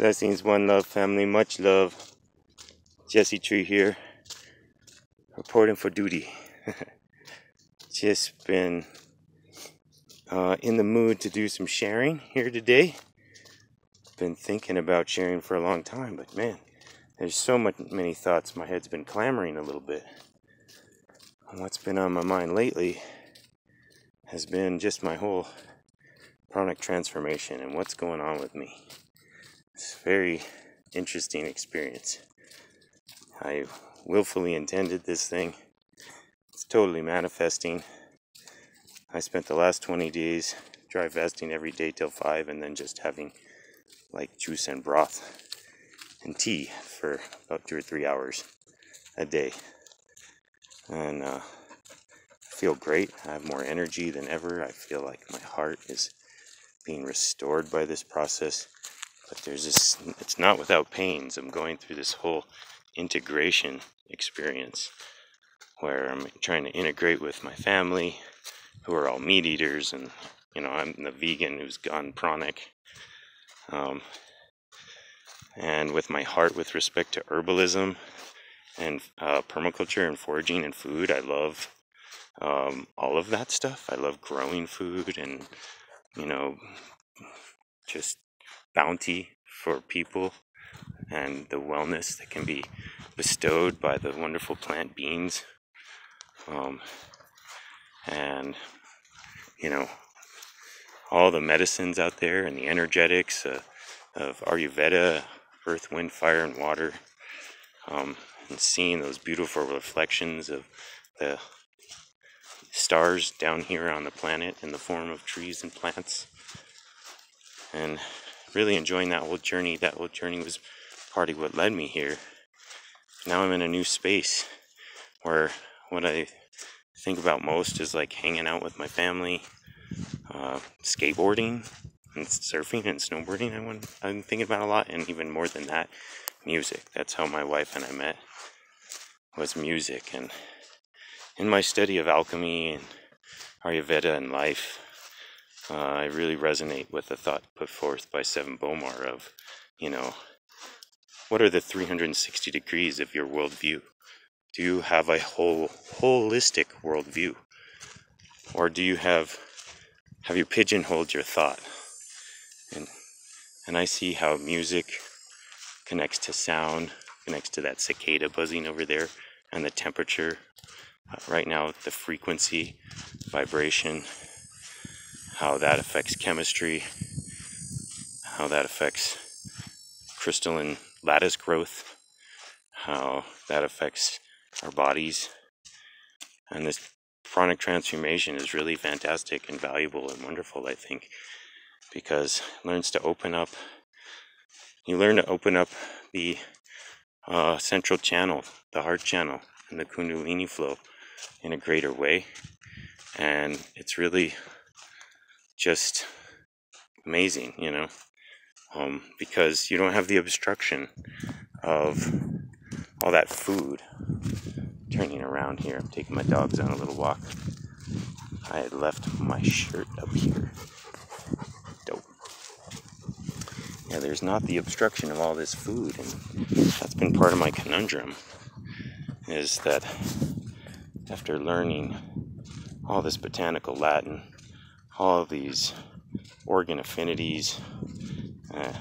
Blessings, one love, family, much love. Jesse Tree here, reporting for duty. Just been uh, in the mood to do some sharing here today. Been thinking about sharing for a long time, but man, there's so much, many thoughts. My head's been clamoring a little bit. What's been on my mind lately has been just my whole pranic transformation and what's going on with me. It's a very interesting experience. I willfully intended this thing. It's totally manifesting. I spent the last 20 days dry fasting every day till 5 and then just having like juice and broth and tea for about two or three hours a day. And uh, I feel great. I have more energy than ever. I feel like my heart is being restored by this process. But there's this, it's not without pains. I'm going through this whole integration experience where I'm trying to integrate with my family, who are all meat eaters, and you know, I'm the vegan who's gone pranic. Um, and with my heart with respect to herbalism and uh, permaculture and foraging and food, I love um, all of that stuff. I love growing food and, you know, just bounty for people and the wellness that can be bestowed by the wonderful plant beings. Um, and, you know, all the medicines out there and the energetics uh, of Ayurveda, earth, wind, fire, and water, um, and seeing those beautiful reflections of the stars down here on the planet in the form of trees and plants. And really enjoying that whole journey. That whole journey was part of what led me here. Now I'm in a new space where what I think about most is like hanging out with my family, uh, skateboarding and surfing and snowboarding. I I'm thinking about a lot, and even more than that, music. That's how my wife and I met. Was music, and in my study of alchemy and Ayurveda and life, uh, I really resonate with the thought put forth by Sevan Bomar of, you know, what are the 360 degrees of your worldview? Do you have a whole holistic worldview, or do you have have you pigeonholed your thought? And and I see how music connects to sound, connects to that cicada buzzing over there, and the temperature. Uh, right now, the frequency, vibration, how that affects chemistry, how that affects crystalline lattice growth, how that affects our bodies. And this pranic transformation is really fantastic and valuable and wonderful, I think, because it learns to open up, you learn to open up the uh, central channel, the heart channel, and the Kundalini flow in a greater way. And it's really just amazing, you know, um, because you don't have the obstruction of all that food turning around here. I'm taking my dogs on a little walk. I had left my shirt up here. Dope. Yeah, there's not the obstruction of all this food, and that's been part of my conundrum. Is that after learning all this botanical Latin, all these organ affinities, uh,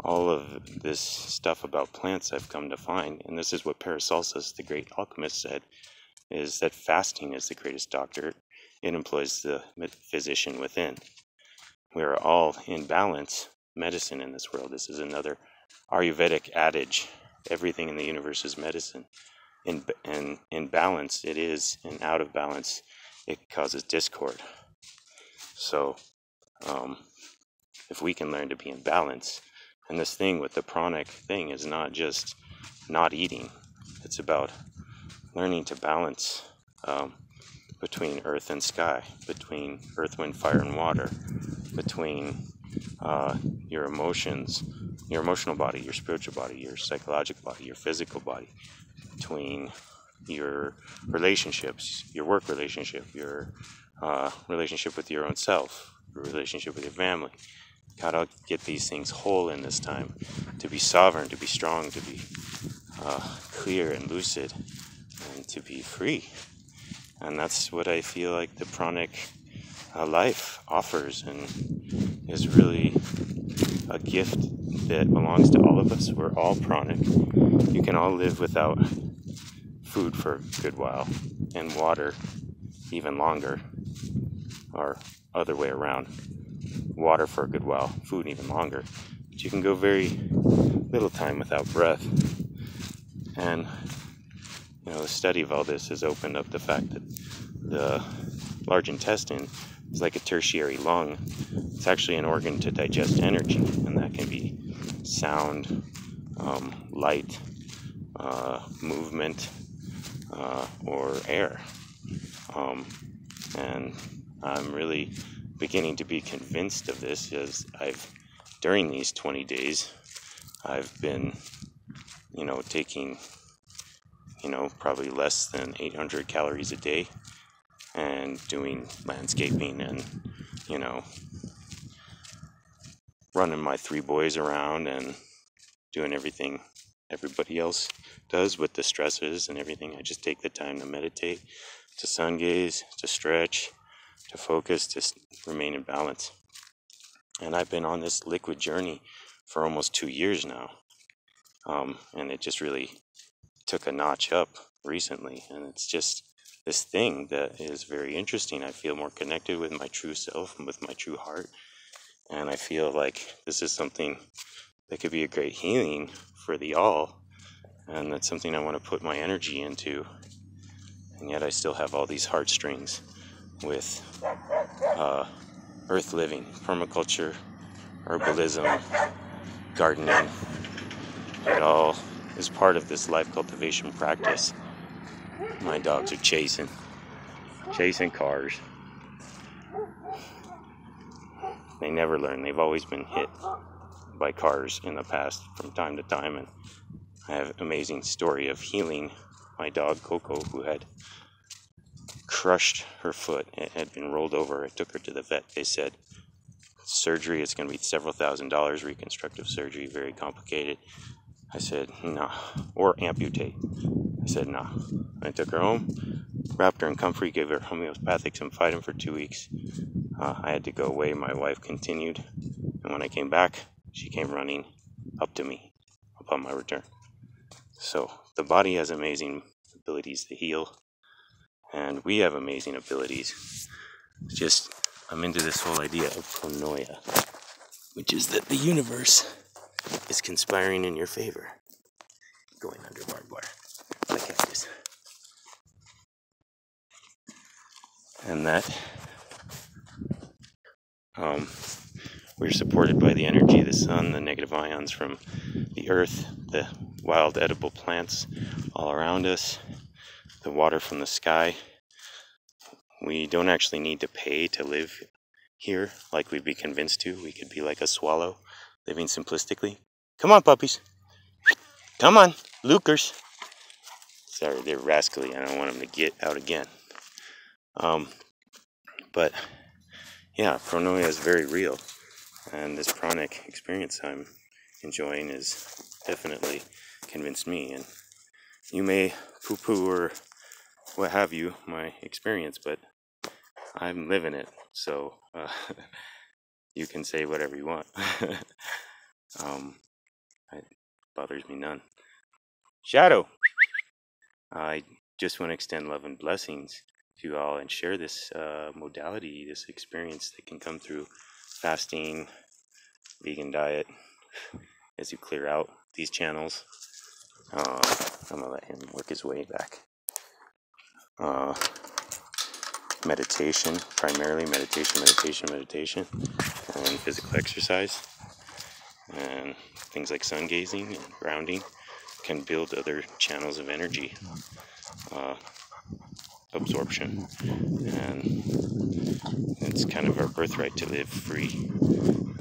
all of this stuff about plants I've come to find, and this is what Paracelsus, the great alchemist, said, is that fasting is the greatest doctor. It employs the physician within. We are all in balance, medicine in this world. This is another Ayurvedic adage. Everything in the universe is medicine. In, in, in balance, it is, and out of balance, it causes discord. So, um, if we can learn to be in balance, and this thing with the pranic thing is not just not eating, it's about learning to balance um, between earth and sky, between earth, wind, fire, and water, between uh, your emotions, your emotional body, your spiritual body, your psychological body, your physical body, between your relationships, your work relationship, your uh, relationship with your own self, relationship with your family, gotta get these things whole in this time to be sovereign, to be strong, to be uh, clear and lucid, and to be free. And that's what I feel like the pranic uh, life offers and is really a gift that belongs to all of us. We're all pranic. You can all live without food for a good while and water even longer, or other way around. Water for a good while, food even longer. But you can go very little time without breath. And you know, the study of all this has opened up the fact that the large intestine is like a tertiary lung. It's actually an organ to digest energy, and that can be sound, um, light, uh, movement, uh, or air. Um, and I'm really beginning to be convinced of this as I've, during these 20 days, I've been, you know, taking, you know, probably less than 800 calories a day and doing landscaping and, you know, running my three boys around and doing everything everybody else does with the stresses and everything. I just take the time to meditate, to sun gaze, to stretch, to focus, to remain in balance. And I've been on this liquid journey for almost two years now. Um, and it just really took a notch up recently. And it's just this thing that is very interesting. I feel more connected with my true self and with my true heart. And I feel like this is something that could be a great healing for the all. And that's something I want to put my energy into. And yet I still have all these heartstrings with uh, earth living, permaculture, herbalism, gardening. It all is part of this life cultivation practice. My dogs are chasing, chasing cars. They never learn. They've always been hit by cars in the past from time to time, and I have an amazing story of healing my dog Coco, who had crushed her foot. It had been rolled over. I took her to the vet. They said surgery. It's going to be several thousand dollars. Reconstructive surgery, very complicated. I said no, nah. or amputate. I said no. Nah. I took her home, wrapped her in comfrey, gave her homeopathic symphytum for two weeks. Uh, I had to go away. My wife continued, and when I came back, she came running up to me upon my return. So the body has amazing abilities to heal, and we have amazing abilities. Just I'm into this whole idea of pronoia, which is that the universe is conspiring in your favor. Going under barbed wire, like cactus. And that um, we're supported by the energy of the sun, the negative ions from the earth, the wild edible plants all around us, the water from the sky. We don't actually need to pay to live here like we'd be convinced to. We could be like a swallow, living simplistically. Come on, puppies. Come on, Lucas. Sorry, they're rascally. I don't want them to get out again. Um, but yeah, pronoia is very real. And this pranic experience I'm enjoying is definitely convinced me. And you may poo poo or what have you, my experience, but I'm living it. So uh, you can say whatever you want. um, it bothers me none. Shadow! I just want to extend love and blessings to you all and share this uh, modality, this experience that can come through fasting, vegan diet, as you clear out these channels. Uh, I'm gonna let him work his way back. Uh, meditation, primarily meditation, meditation, meditation, and physical exercise, and things like sun gazing and grounding can build other channels of energy uh, absorption, and it's kind of our birthright to live free.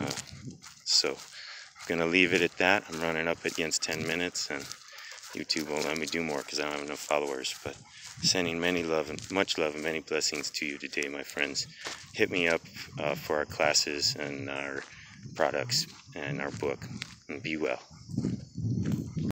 Uh, so I'm gonna leave it at that. I'm running up against 10 minutes, and YouTube won't let me do more because I don't have enough followers. But sending many love and much love and many blessings to you today, my friends. Hit me up uh, for our classes and our products and our book. And be well.